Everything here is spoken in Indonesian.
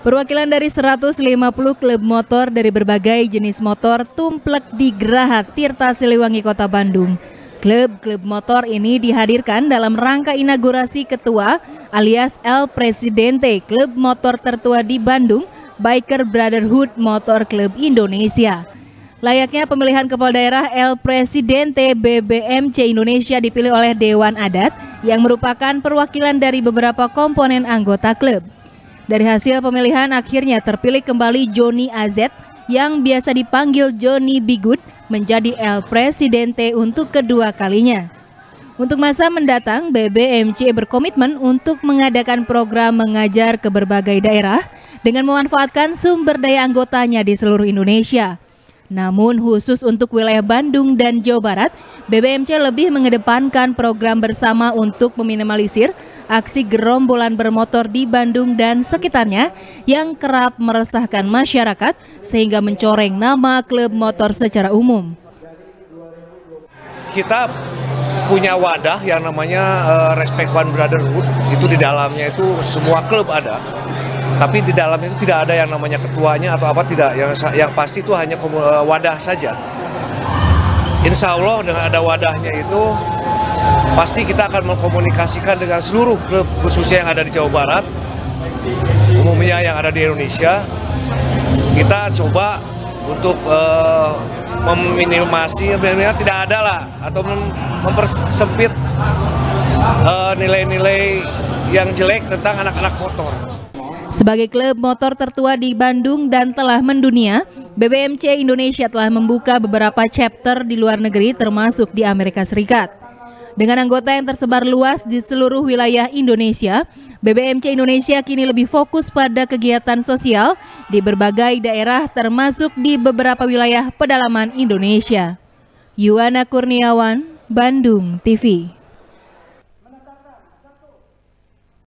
Perwakilan dari 150 klub motor dari berbagai jenis motor tumplek di Geraha Tirta Siliwangi Kota Bandung. Klub-klub motor ini dihadirkan dalam rangka inaugurasi ketua alias El Presidente Klub Motor Tertua di Bandung, Biker Brotherhood Motor Club Indonesia. Layaknya pemilihan kepala daerah El Presidente BBMC Indonesia dipilih oleh Dewan Adat yang merupakan perwakilan dari beberapa komponen anggota klub. Dari hasil pemilihan akhirnya terpilih kembali Joni AZ yang biasa dipanggil Joni Bigut menjadi El Presidente untuk kedua kalinya. Untuk masa mendatang, BBMC berkomitmen untuk mengadakan program mengajar ke berbagai daerah dengan memanfaatkan sumber daya anggotanya di seluruh Indonesia. Namun khusus untuk wilayah Bandung dan Jawa Barat, BBMC lebih mengedepankan program bersama untuk meminimalisir aksi gerombolan bermotor di Bandung dan sekitarnya yang kerap meresahkan masyarakat sehingga mencoreng nama klub motor secara umum. Kita punya wadah yang namanya uh, Respect One Brotherhood, itu di dalamnya itu semua klub ada. Tapi di dalam itu tidak ada yang namanya ketuanya atau apa tidak. Yang yang pasti itu hanya eh, wadah saja. Insya Allah dengan ada wadahnya itu pasti kita akan mengkomunikasikan dengan seluruh klub khususnya yang ada di Jawa Barat umumnya yang ada di Indonesia kita coba untuk uh, meminimasi tidak ada lah atau mempersempit eh, nilai-nilai uh, yang jelek tentang anak-anak motor. Sebagai klub motor tertua di Bandung dan telah mendunia, BBMC Indonesia telah membuka beberapa chapter di luar negeri termasuk di Amerika Serikat. Dengan anggota yang tersebar luas di seluruh wilayah Indonesia, BBMC Indonesia kini lebih fokus pada kegiatan sosial di berbagai daerah termasuk di beberapa wilayah pedalaman Indonesia. Yuwana Kurniawan, Bandung TV